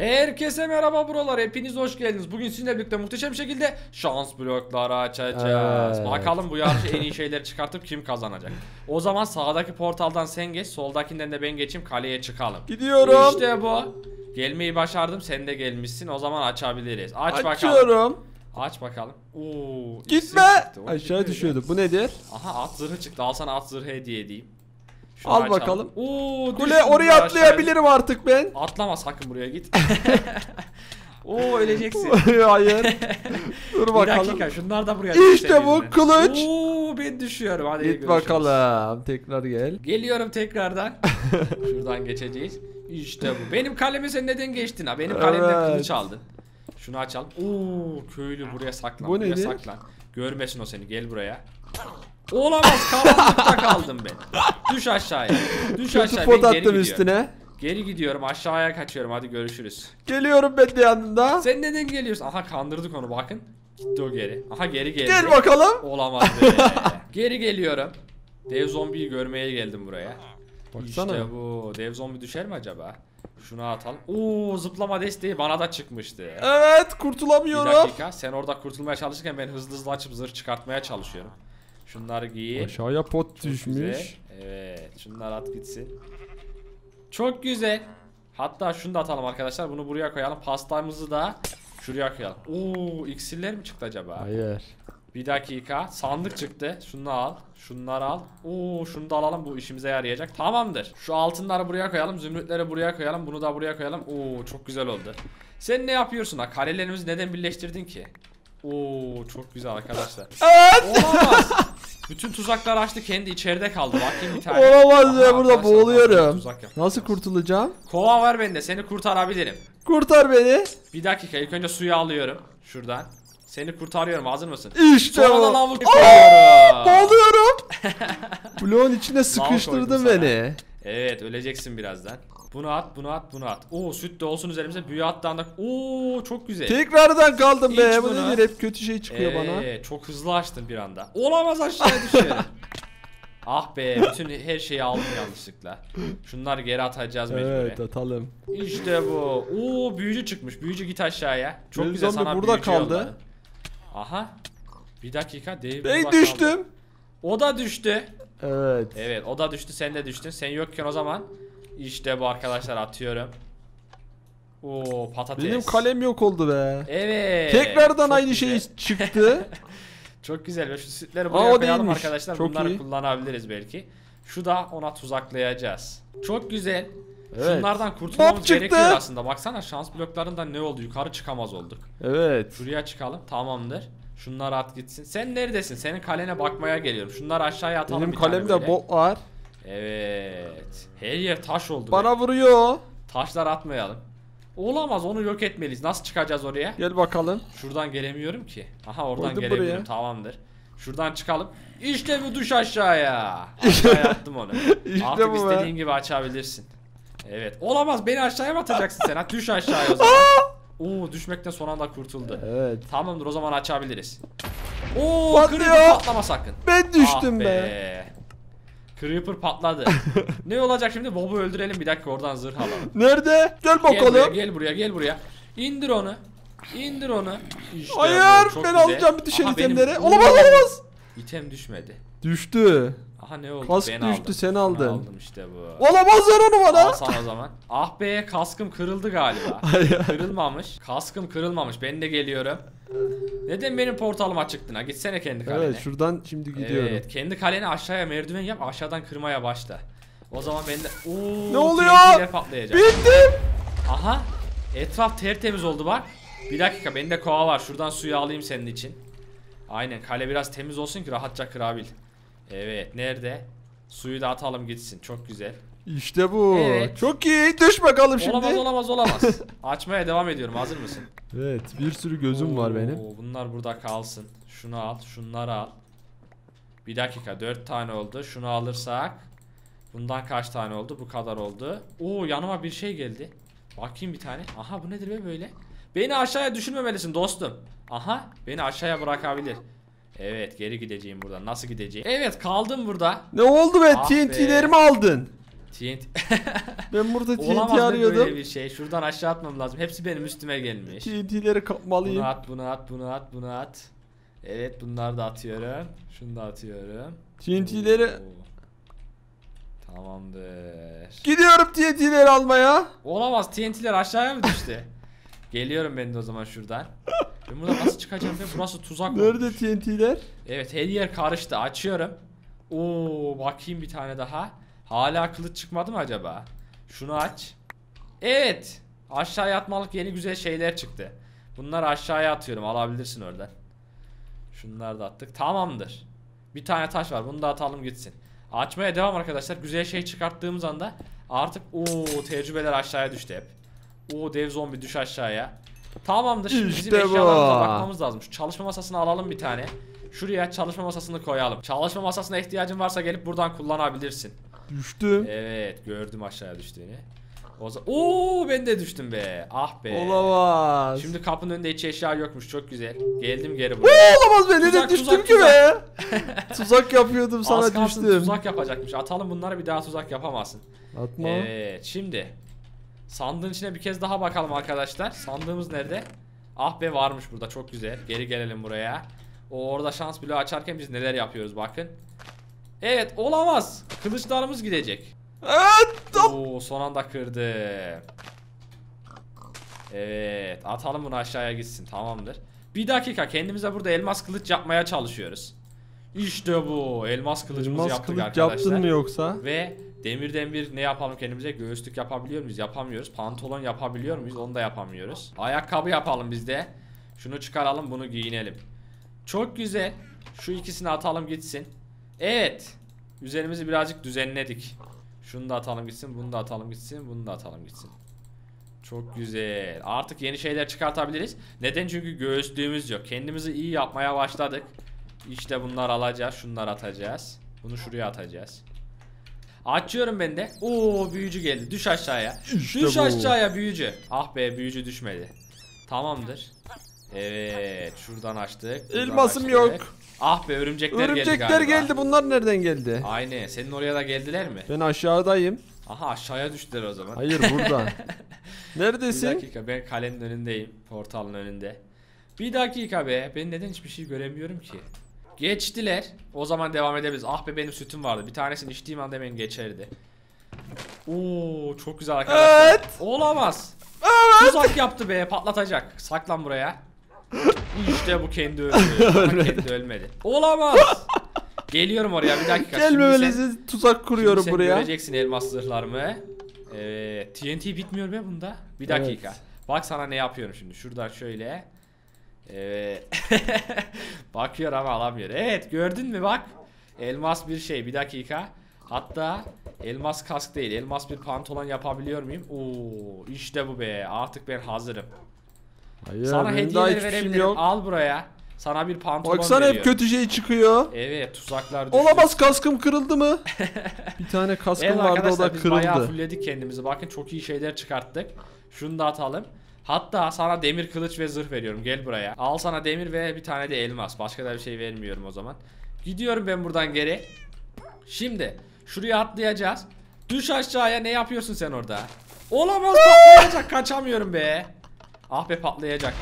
Herkese merhaba buralar. Hepiniz hoş geldiniz. Bugün sizinle birlikte muhteşem şekilde şans blokları açacağız. Evet. Bakalım bu yarışı en iyi şeyler çıkartıp kim kazanacak. O zaman sağdaki portaldan sen geç, soldakinden de ben geçeyim kaleye çıkalım. Gidiyorum. İşte bu. Gelmeyi başardım. Sen de gelmişsin. O zaman açabiliriz. Aç bakalım. Açıyorum. Aç bakalım. Oo, Gitme. Aşağı gitmiyor düşüyordu. Bu nedir? Aha at zırhı çıktı. Al sana at zırhı hediye edeyim. Şunu Al açalım. bakalım. Oo, Kule oraya aşağıya. atlayabilirim artık ben. Atlama sakın buraya git. Oo öleceksin. Hayır. Dur Bir bakalım. dakika şunlar da buraya İşte bu yüzüne. kılıç. Oo ben düşüyorum hadi Git bakalım. Tekrar gel. Geliyorum tekrardan. Şuradan geçeceğiz. İşte bu. Benim kalemi sen neden geçtin ha? Benim kalemden Evet. kılıç aldın. Şunu açalım. Oo köylü buraya saklan. Bu buraya nedir? saklan. Görmesin o seni. Gel buraya. Olamaz karanlıkta kaldım ben. Düş aşağıya. Düş Kötü aşağıya. pot Ben geri attım üstüne. Geri gidiyorum aşağıya kaçıyorum hadi görüşürüz. Geliyorum ben de yanında. Sen neden geliyorsun? Aha kandırdık onu bakın. Gitti o geri. Aha geri geldi. Gel bakalım. Olamaz be. geri geliyorum. Dev zombiyi görmeye geldim buraya. Baksana. İşte bu. Dev zombi düşer mi acaba? Şunu atalım. Oo zıplama desteği bana da çıkmıştı. Evet Bir kurtulamıyorum. dakika. Sen orada kurtulmaya çalışırken ben hızlı hızlı açıp zırh çıkartmaya çalışıyorum. Şunları giy. Aşağıya pot Çok düşmüş. güzel. Evet. Şunları at gitsin. Çok güzel. Hatta şunu da atalım arkadaşlar. Bunu buraya koyalım. Pastamızı da şuraya koyalım. Oo, iksirler mi çıktı acaba? Hayır. Bir dakika. Sandık çıktı. Şunu al. Şunları al. Oo, şunu da alalım. Bu işimize yarayacak. Tamamdır. Şu altınları buraya koyalım. Zümrütleri buraya koyalım. Bunu da buraya koyalım. Oo, çok güzel oldu. Sen ne yapıyorsun ha? Karelerimizi neden birleştirdin ki? Oo, çok güzel arkadaşlar. Evet. Olamaz. Bütün tuzakları açtı kendi içeride kaldı. Bakayım bir tane. Olamaz ya burada boğuluyorum. Nasıl kurtulacağım? Kova var bende seni kurtarabilirim. Kurtar beni. Bir dakika ilk önce suyu alıyorum. Şuradan. Seni kurtarıyorum hazır mısın? İşte Sonra Aa, koyuyorum. Boğuluyorum. Bloğun içine sıkıştırdın sana. beni. Evet öleceksin birazdan. Bunu at bunu at bunu at. Oo süt de olsun üzerimize büyü attığında. Oo çok güzel. Tekrardan kaldım be. Bu nedir? Hep kötü şey çıkıyor bana. Ee, çok hızlı açtın bir anda. Olamaz aşağıya düşüyorum. ah be bütün her şeyi aldım yanlışlıkla. Şunları geri atacağız mecburen. Evet atalım. İşte bu. Oo büyücü çıkmış. Büyücü git aşağıya. Çok Dev güzel sana burada kaldı. yolladım. Aha. Bir dakika dev Ben düştüm. kaldı. O da düştü. Evet. Evet o da düştü sen de düştün. Sen yokken o zaman işte bu arkadaşlar atıyorum. Oo patates. Benim kalem yok oldu be. Evet. Tekrardan çok aynı güzel. şey çıktı. Çok güzel. Ve şu sütleri Aa, buraya o koyalım değilmiş. arkadaşlar. Çok Bunları iyi. kullanabiliriz belki. Şu da ona tuzaklayacağız. Çok güzel. Evet. Şunlardan kurtulmamız Hop, çıktı. gerekiyor aslında. Baksana şans bloklarından ne oldu? Yukarı çıkamaz olduk. Evet. Şuraya çıkalım. Tamamdır. Şunları at gitsin. Sen neredesin? Senin kalene bakmaya geliyorum. Şunları aşağıya atalım Benim bir tane kalemde böyle. bot var. Evet. Her yer taş oldu. be. Bana vuruyor. Taşlar atmayalım. Olamaz onu yok etmeliyiz. Nasıl çıkacağız oraya? Gel bakalım. Şuradan gelemiyorum ki. Aha oradan Koydum gelebilirim. buraya. Tamamdır. Şuradan çıkalım. İşte bu düş aşağıya. Aşağıya attım onu. İşte Artık bu be. istediğin gibi açabilirsin. Evet. Olamaz beni aşağıya mı atacaksın sen? Ha, düş aşağıya o zaman. Oo düşmekten son anda kurtuldu. Evet. Tamamdır o zaman açabiliriz. Oo Patlıyor. Creeper patlama sakın. Ben düştüm Ah be. Creeper patladı. ne olacak şimdi? Bob'u öldürelim bir dakika oradan zırh alalım. Nerede? Gel Gel buraya, bakalım. gel buraya, gel buraya. İndir onu. İndir onu. İşte Hayır, ben güzel. alacağım Aha, benim- itemleri. Oo, Olamaz olamaz. İtem düşmedi. Düştü. Aha ne oldu? Kask ben düştü, aldım. sen Ben aldın. aldım işte bu. Olamaz ver onu Al bana. sana o zaman. Ah be kaskım kırıldı galiba. Kırılmamış. Kaskım kırılmamış. Ben de geliyorum. Neden benim portalıma çıktın ha? Gitsene kendi kalene. Evet şuradan şimdi gidiyorum. Evet, kendi kaleni aşağıya merdiven yap, aşağıdan kırmaya başla. O zaman ben de Oo, Ne oluyor? Patlayacak. Bittim. Aha. Etraf tertemiz oldu bak. Bir dakika bende kova var. Şuradan suyu alayım senin için. Aynen kale biraz temiz olsun ki rahatça kırabil. Evet nerede? Suyu da atalım gitsin. Çok güzel. İşte bu. Evet. Çok iyi. Düş bakalım şimdi. Olamaz olamaz olamaz. Açmaya devam ediyorum. Hazır mısın? Evet bir sürü gözüm var Oo, benim. Bunlar burada kalsın. Şunu al, şunları al. Bir dakika, dört tane oldu. Şunu alırsak. Bundan kaç tane oldu? Bu kadar oldu. Oo yanıma bir şey geldi. Bakayım bir tane. Aha bu nedir be böyle? Beni aşağıya düşürmemelisin dostum. Aha beni aşağıya bırakabilir. Evet geri gideceğim buradan. Nasıl gideceğim? Evet kaldım burada. Ne oldu be? Ah TNT'lerimi aldın. TNT. Ben burada TNT Olamaz arıyordum. böyle bir şey. Şuradan aşağı atmam lazım. Hepsi benim üstüme gelmiş. TNT'leri kapmalıyım. Bunu at, bunu at, bunu at, bunu at. Evet bunları da atıyorum. Şunu da atıyorum. TNT'leri. Tamamdır. gidiyorum TNT'leri almaya. Olamaz TNT'ler aşağıya mı düştü? Geliyorum ben de o zaman şuradan. Ben buradan nasıl çıkacağım be? Burası tuzak Nerede olmuş. TNT'ler? Evet her yer karıştı. Açıyorum. Oo bakayım bir tane daha. Hala kılıç çıkmadı mı acaba? Şunu aç. Evet. Aşağıya atmalık yeni güzel şeyler çıktı. Bunları aşağıya atıyorum. Alabilirsin oradan. Şunları da attık. Tamamdır. Bir tane taş var. Bunu da atalım gitsin. Açmaya devam arkadaşlar. Güzel şey çıkarttığımız anda artık o tecrübeler aşağıya düştü hep. O dev zombi düş aşağıya. Tamamdır. Şimdi bizim İşte bu. eşyalarımıza bakmamız lazım. Şu çalışma masasını alalım bir tane. Şuraya çalışma masasını koyalım. Çalışma masasına ihtiyacın varsa gelip buradan kullanabilirsin. Düştüm. Evet, gördüm aşağıya düştüğünü. O zaman Oo ben de düştüm be. Ah be. Olamaz. Şimdi kapının önünde hiç eşya yokmuş. Çok güzel. Geldim geri buraya. Olamaz ben neden düştüm tuzak, ki be? tuzak yapıyordum Az sana kalsın düştüm. tuzak yapacakmış. Atalım bunları bir daha tuzak yapamasın. Atma. Evet, şimdi sandığın içine bir kez daha bakalım arkadaşlar. Sandığımız nerede? Ah be varmış burada. Çok güzel. Geri gelelim buraya. O orada şans bloğu açarken biz neler yapıyoruz bakın. Evet, olamaz. Kılıçlarımız gidecek. Evet. Oo son anda kırdı. Evet atalım bunu aşağıya gitsin tamamdır. Bir dakika kendimize burada elmas kılıç yapmaya çalışıyoruz. İşte bu elmas kılıcımızı Elmas yaptık kılıç arkadaşlar. yaptın mı yoksa? Ve demirden bir ne yapalım kendimize göğüslük yapabiliyor muyuz? Yapamıyoruz. Pantolon yapabiliyor muyuz? Onu da yapamıyoruz. Ayakkabı yapalım biz de. Şunu çıkaralım bunu giyinelim. Çok güzel. Şu ikisini atalım gitsin. Evet. Üzerimizi birazcık düzenledik. Şunu da atalım gitsin, bunu da atalım gitsin, bunu da atalım gitsin. Çok güzel. Artık yeni şeyler çıkartabiliriz. Neden? Çünkü göğüslüğümüz yok. Kendimizi iyi yapmaya başladık. İşte bunları alacağız, şunları atacağız. Bunu şuraya atacağız. Açıyorum ben de. Oo büyücü geldi. Düş aşağıya. İşte Düş bu. aşağıya büyücü. Ah be büyücü düşmedi. Tamamdır. Evet şuradan açtık. buradan Elmasım açtık. yok. Ah be örümcekler, geldi Örümcekler geldi. Bunlar nereden geldi? Aynı. Senin oraya da geldiler mi? Ben aşağıdayım. Aha aşağıya düştüler o zaman. Hayır burada. Bir Neredesin? dakika ben kalenin önündeyim. Portalın önünde. Bir dakika be. Ben neden hiçbir şey göremiyorum ki? Geçtiler. O zaman devam edebiliriz. Ah be benim sütüm vardı. Bir tanesini içtiğim anda hemen geçerdi. Oo çok güzel arkadaşlar. Evet. Olamaz. Tuzak yaptı be patlatacak. Saklan buraya. İşte bu kendi öldü. Ama kendi ölmedi. Olamaz. Geliyorum oraya bir dakika. Şimdi sen- Gelmemelisin. Tuzak kuruyorum sen buraya. göreceksin elmas zırhlarımı. Evet. TNT bitmiyor be bunda. Bir dakika. Evet. Bak sana ne yapıyorum şimdi. Şuradan şöyle. Evet. Bakıyor ama alamıyor. Evet gördün mü bak. Elmas bir şey. Bir dakika. Hatta elmas kask değil. Elmas bir pantolon yapabiliyor muyum? Oo işte bu be. Artık ben hazırım. Hayır, sana benim daha hediyeler hiçbir şeyim verebilirim. yok. Al buraya. Sana bir pantolon Baksana hep veriyorum. kötü şey çıkıyor. Evet tuzaklar düştü. Olamaz kaskım kırıldı mı? bir tane kaskım Evet vardı o da biz bayağı kırıldı. fullledik kendimizi. Bakın çok iyi şeyler çıkarttık. Şunu da atalım. Hatta sana demir kılıç ve zırh veriyorum. Gel buraya. Al sana demir ve bir tane de elmas. Başka da bir şey vermiyorum o zaman. Gidiyorum ben buradan geri. Şimdi şuraya atlayacağız. Düş aşağıya ne yapıyorsun sen orada? Olamaz patlayacak kaçamıyorum be. Ah be patlayacak.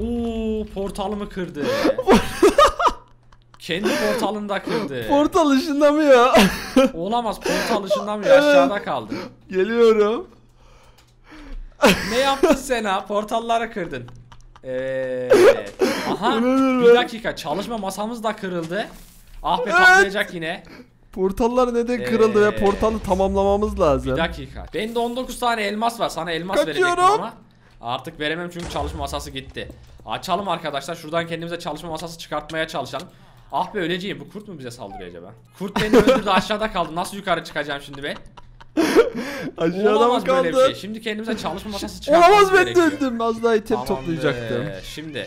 Oo portalımı kırdı. Kendi portalını da kırdı. Portal ışınlamıyor. Olamaz portal ışınlamıyor aşağıda kaldı. Geliyorum. Ne yaptın sen ha? Portalları kırdın. Evet. Aha. Bir dakika çalışma masamız da kırıldı. Ah be patlayacak yine. Portallar neden kırıldı Ee, ve portalı tamamlamamız lazım. Bir dakika. Bende 19 tane elmas var. Sana elmas Kaçıyorum. verecektim ama. Artık veremem çünkü çalışma masası gitti. Açalım arkadaşlar. Şuradan kendimize çalışma masası çıkartmaya çalışalım. Ah be öleceğim. Bu kurt mu bize saldırıyor acaba? Kurt beni öldürdü aşağıda kaldı. Nasıl yukarı çıkacağım şimdi ben? Aşağıda mı Olamaz böyle bir şey. Şimdi kendimize çalışma masası çıkartmamız Olamaz ben gerekiyor. döndüm. Az daha item Tamamdır. toplayacaktım. Şimdi.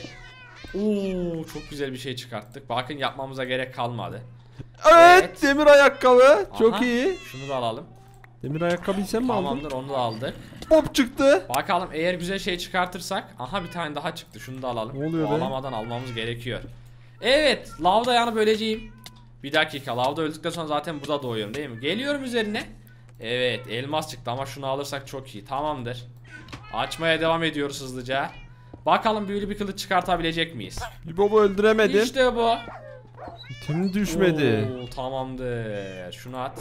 Oo çok güzel bir şey çıkarttık. Bakın yapmamıza gerek kalmadı. Evet, Evet. demir ayakkabı. Çok Aha, iyi. Şunu da alalım. Demir ayakkabıyı sen mi aldın? Tamamdır onu da aldık. Pop çıktı. Bakalım eğer güzel şey çıkartırsak. Aha bir tane daha çıktı. Şunu da alalım. Ne oluyor O be? Alamadan almamız gerekiyor. Evet. Lavda yanıp öleceğim. Bir dakika. Lavda öldükten sonra zaten burada doğuyorum değil mi? Geliyorum üzerine. Evet elmas çıktı ama şunu alırsak çok iyi. Tamamdır. Açmaya devam ediyoruz hızlıca. Bakalım büyülü bir kılıç çıkartabilecek miyiz? Bir baba öldüremedim. İşte bu. İtim düşmedi. Oo, tamamdır. Şunu at.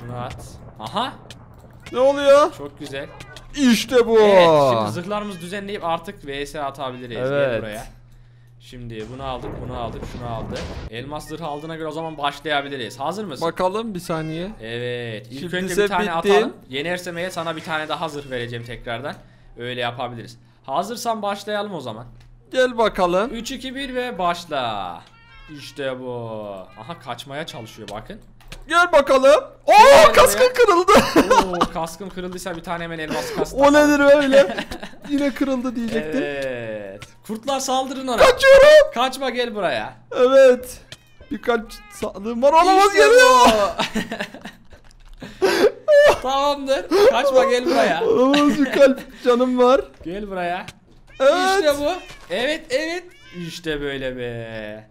Şunu at. Aha Ne oluyor? çok güzel. İşte bu. Evet şimdi zırhlarımızı düzenleyip artık vs atabiliriz. Gel Evet. buraya. Şimdi bunu aldık, bunu aldık, şunu aldık. Elmas zırhı aldığına göre o zaman başlayabiliriz. Hazır mısın? Bakalım bir saniye. Evet. İlk Şimdi önce bir tane bittin. atalım. Yenersem eğer sana bir tane daha zırh vereceğim tekrardan. Öyle yapabiliriz. Hazırsan başlayalım o zaman. Gel bakalım. 3 2 1 ve başla. İşte bu. Aha kaçmaya çalışıyor bakın. Gel bakalım. Oo kaskın kırıldı. Oo kaskım kırıldıysa bir tane hemen elmas kask. o nedir öyle? Yine kırıldı diyecektim. Evet. Kurtlar saldırın ona. Kaçıyorum. Kaçma gel buraya. Evet. Birkaç sağlığım var olamaz geliyor. Tamamdır. Kaçma gel buraya. Olamaz bir kalp canım var. Gel buraya. Evet. İşte bu. Evet evet. İşte böyle be.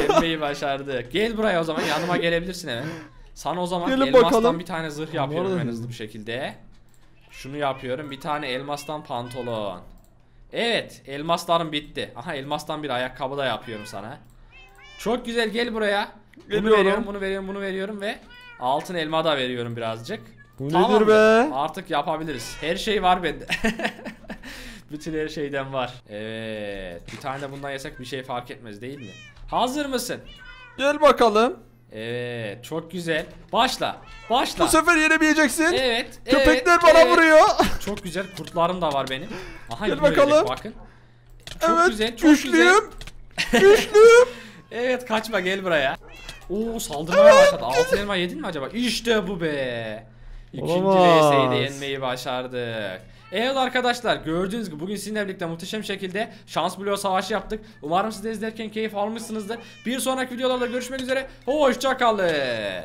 Gelmeyi başardık. Gel buraya o zaman yanıma gelebilirsin hemen. Sana o zaman Gelin elmastan bakalım. bir tane zırh yapıyorum en hızlı bir şekilde. Şunu yapıyorum. Bir tane elmastan pantolon. Evet, elmaslarım bitti. Aha elmastan bir ayakkabı da yapıyorum sana. Çok güzel gel buraya. Bunu Geliyorum. veriyorum, bunu veriyorum, bunu veriyorum ve altın elma da veriyorum birazcık. Bu Tamamdır. nedir be? Artık yapabiliriz. Her şey var bende. Bütün her şeyden var. Evet. Bir tane de bundan yesek bir şey fark etmez değil mi? Hazır mısın? Gel bakalım. Evet. Çok güzel. Başla. Başla. Bu sefer yenemeyeceksin. Evet. Köpekler evet, bana evet. vuruyor. Çok güzel. Kurtlarım da var benim. Aha Gel bakalım. Bakın. Çok evet. güzel. Çok güzel. güçlüyüm. güçlüyüm. Evet kaçma gel buraya. Oo saldırmaya başladı. Altın elma yedin mi acaba? İşte bu be. İkinci. VS'yi de yenmeyi başardık. Evet arkadaşlar gördüğünüz gibi bugün sizinle birlikte muhteşem şekilde şans bloğu savaşı yaptık. Umarım siz de izlerken keyif almışsınızdır. Bir sonraki videolarda görüşmek üzere. Hoşçakalın.